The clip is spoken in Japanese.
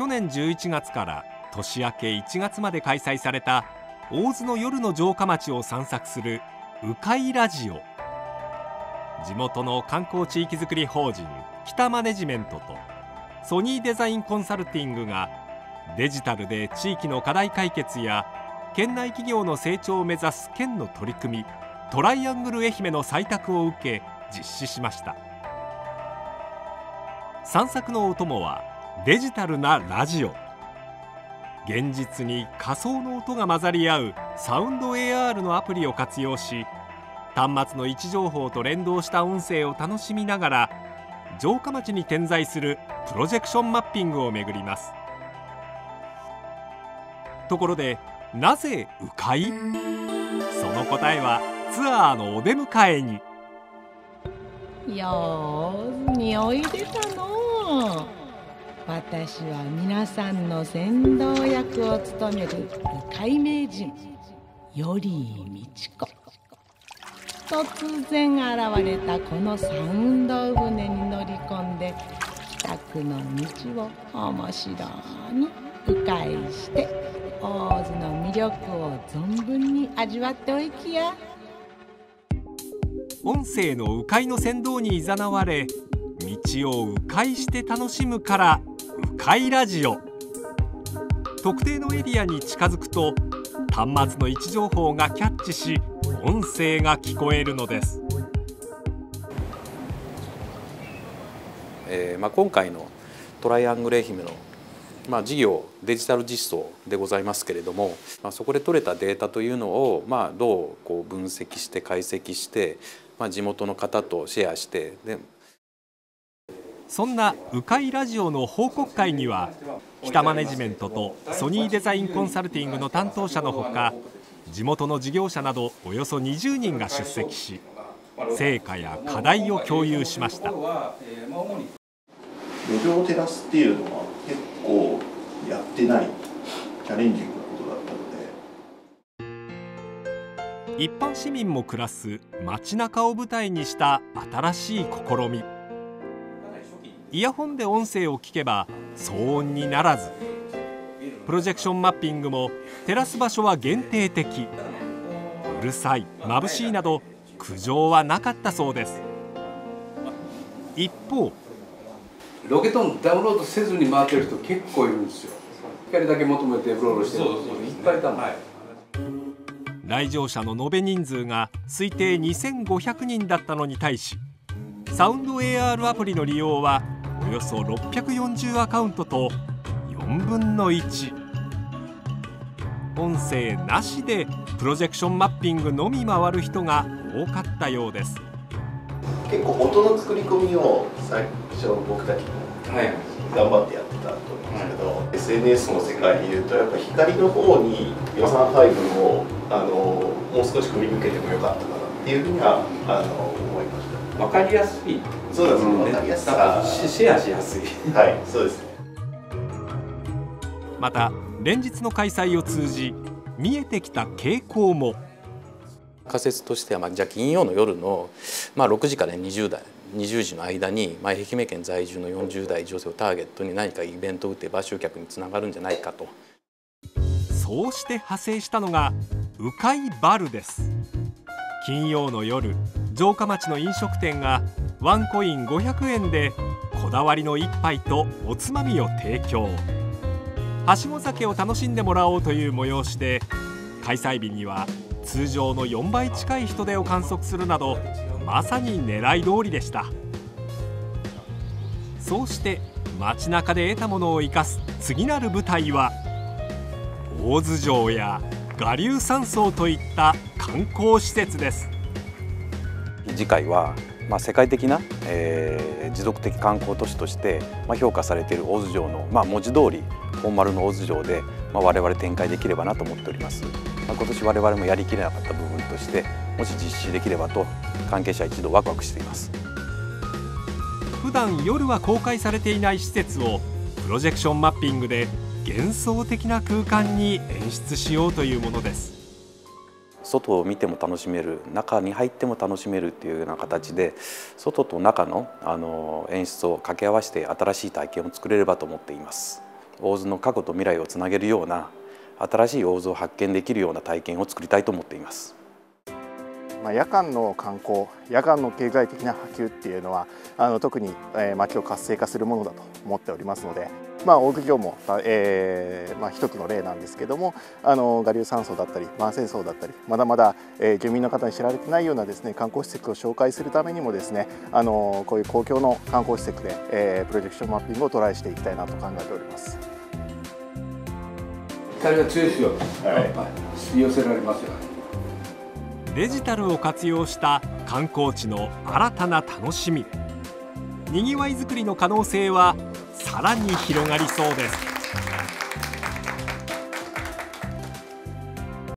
去年11月から年明け1月まで開催された大津の夜の城下町を散策する迂回ラジオ。地元の観光地域づくり法人北マネジメントとソニーデザインコンサルティングがデジタルで地域の課題解決や県内企業の成長を目指す県の取り組みトライアングル愛媛の採択を受け実施しました。散策のお供はデジタルなラジオ。現実に仮想の音が混ざり合うサウンド AR のアプリを活用し端末の位置情報と連動した音声を楽しみながら城下町に点在するプロジェクションマッピングを巡ります。ところでなぜ迂回？その答えはツアーのお出迎えに。ようにおいでたの私は皆さんの先導役を務める鵜飼名人頼井道子。突然現れたこのサウンド船に乗り込んで帰宅の道を面白に迂回して大津の魅力を存分に味わっておいきや。音声の迂回の先導にいざなわれ道を迂回して楽しむから。迂回ラジオ。特定のエリアに近づくと端末の位置情報がキャッチし音声が聞こえるのです、えーまあ、今回のトライアングル愛媛の、まあ、事業デジタル実装でございますけれども、まあ、そこで取れたデータというのを、まあ、どうこう分析して解析して、まあ、地元の方とシェアしてでそんな迂回ラジオの報告会には北マネジメントとソニーデザインコンサルティングの担当者のほか地元の事業者などおよそ20人が出席し成果や課題を共有しました。テラスっていうのは結構やってないチャレンジングなことだったので。一般市民も暮らす街中を舞台にした新しい試みイヤホンで音声を聞けば騒音にならず。プロジェクションマッピングも照らす場所は限定的。うるさい眩しいなど苦情はなかったそうです。一方ロケットンダウンロードせずに回ってる人結構いるんですよ。光だけ求めてうろうろしてる。人いっぱいいたもん、はい、来場者の延べ人数が推定2500人だったのに対しサウンド AR アプリの利用はおよそ640アカウントと4分の1音声なしでプロジェクションマッピングのみ回る人が多かったようです。結構音の作り込みを最初僕たちも頑張ってやってたと思うんですけど、はい、SNS の世界でいうとやっぱ光の方に予算配分をあのもう少し振り向けてもよかったかなっていうふうにはあの思いました。分かりやすいそうですね、分かりやすさシェアしやすい。はいそうです。ねまた連日の開催を通じ見えてきた傾向も仮説としては、まあ、じゃあ金曜の夜の、まあ、6時から20代。20時の間に、まあ、愛媛県在住の40代女性をターゲットに何かイベントを打って場集客につながるんじゃないかと。そうして派生したのが鵜飼バルです。金曜の夜城下町の飲食店がワンコイン500円でこだわりの一杯とおつまみを提供。はしご酒を楽しんでもらおうという催しで開催日には通常の4倍近い人出を観測するなどまさに狙い通りでした。そうして街中で得たものを生かす次なる舞台は大洲城や我流山荘といった観光施設です。次回はまあ、世界的な、えー、持続的観光都市として、まあ、評価されている大洲城の、まあ、文字通り本丸の大洲城で、まあ、我々展開できればなと思っております、まあ、今年我々もやりきれなかった部分としてもし実施できればと関係者一同ワクワクしています。普段夜は公開されていない施設をプロジェクションマッピングで幻想的な空間に演出しようというものです外を見ても楽しめる中に入っても楽しめるっていうような形で外と中のあの演出を掛け合わせて新しい体験を作れればと思っています大津の過去と未来をつなげるような新しい大津を発見できるような体験を作りたいと思っています。ま、夜間の観光夜間の経済的な波及っていうのはあの特に、えー、町を活性化するものだと思っておりますので、まあ、大久城も、えーまあ、一つの例なんですけどもあの我流山荘だったり万仙荘だったりまだまだ、えー、住民の方に知られてないようなですね観光施設を紹介するためにもですねあのこういう公共の観光施設で、えー、プロジェクションマッピングをトライしていきたいなと考えております。デジタルを活用した観光地の新たな楽しみにぎわいづくりの可能性はさらに広がりそうです。